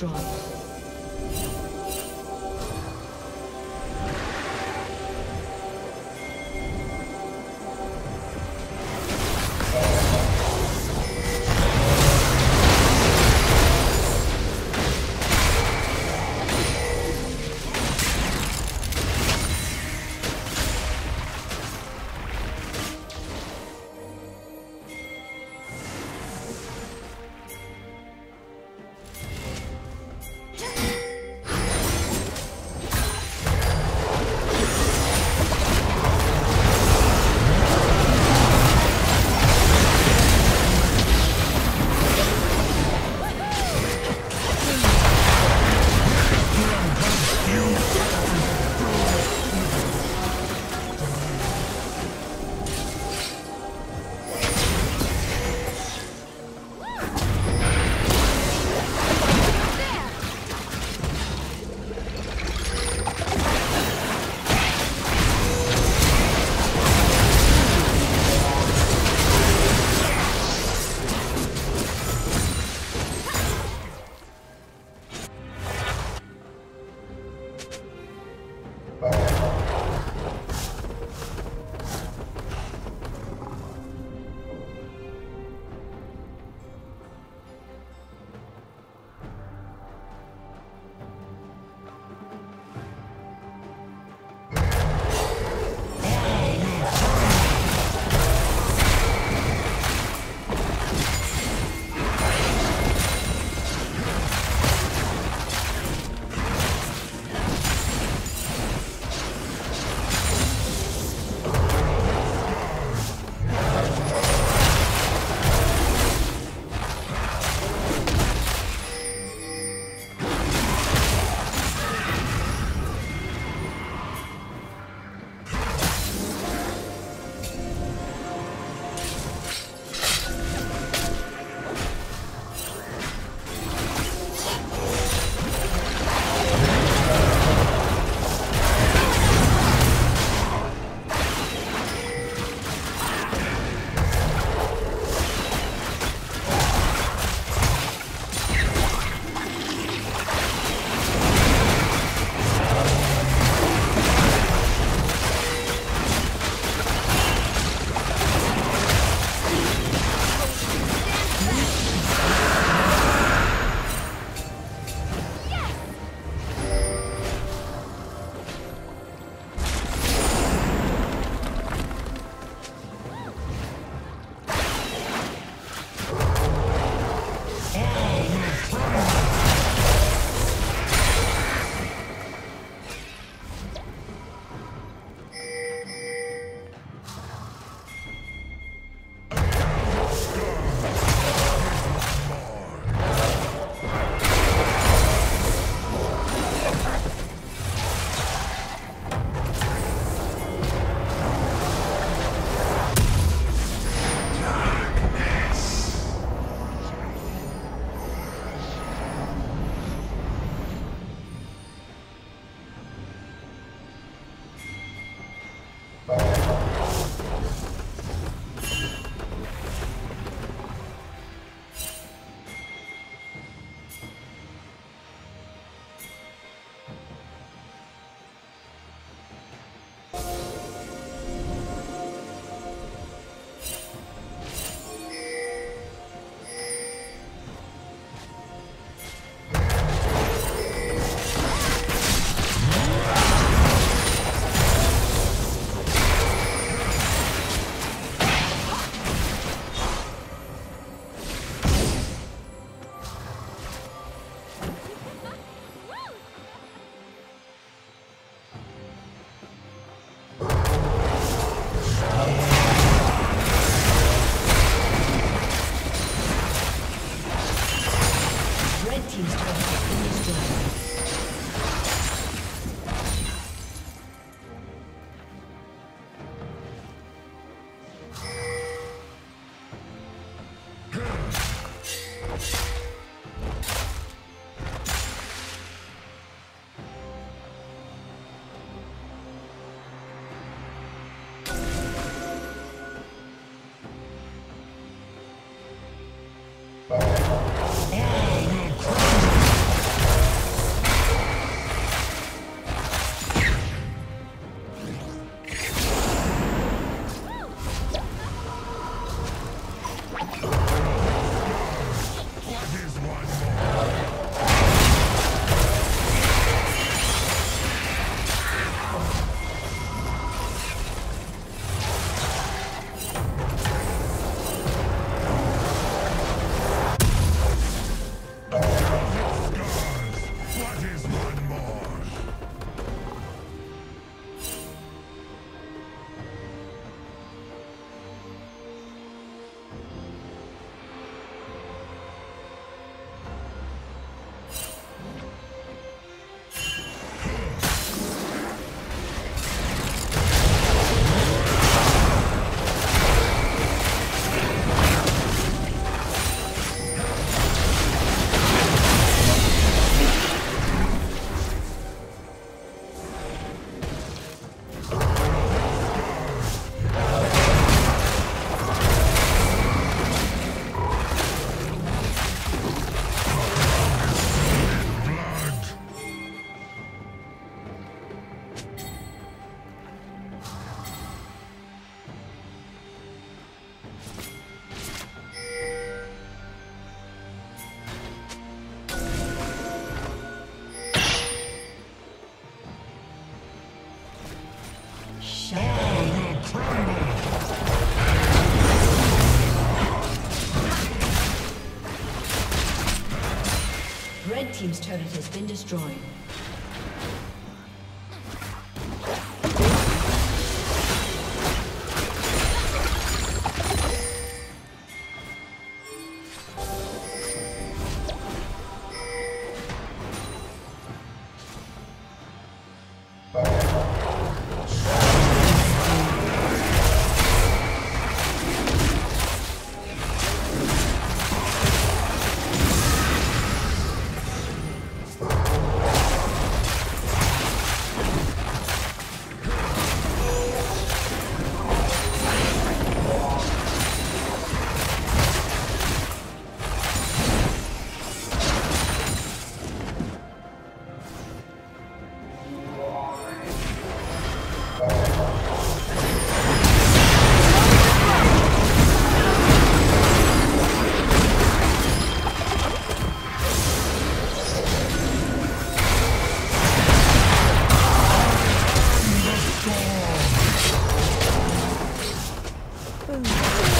是吗 been destroyed. Destroyed.